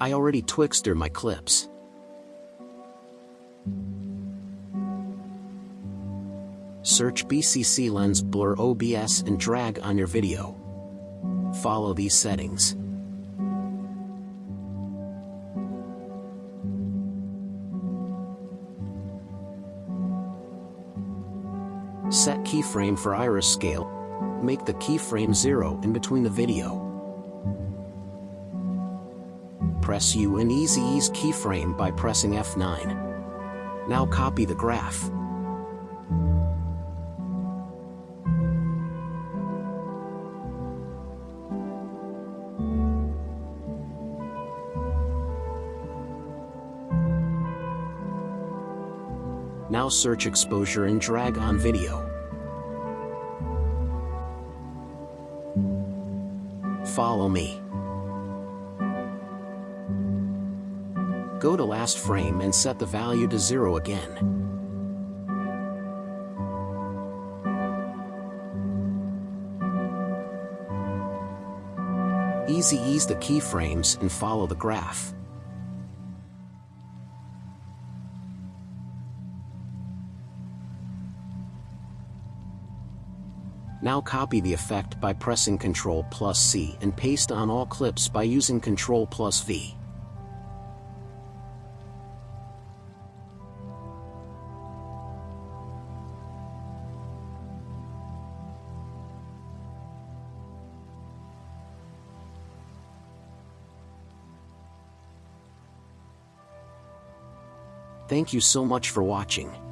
I already Twixtor my clips. Search BCC Lens Blur OBS and drag on your video. Follow these settings. Set keyframe for iris scale. Make the keyframe 0 in between the video. Press U in Easy Ease keyframe by pressing F9. Now copy the graph. Now search exposure and drag on video. Follow me. Go to last frame and set the value to zero again. Easy ease the keyframes and follow the graph. Now copy the effect by pressing Ctrl plus C and paste on all clips by using Ctrl plus V. Thank you so much for watching.